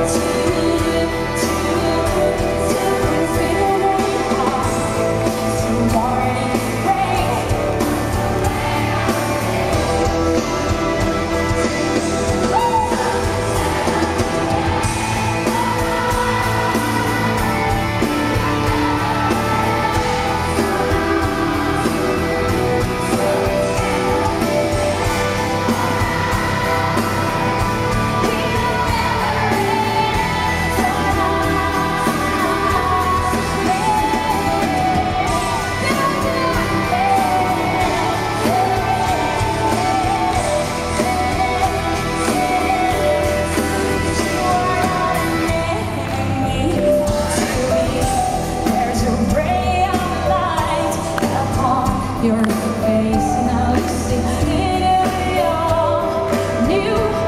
It's Your face now sitting in new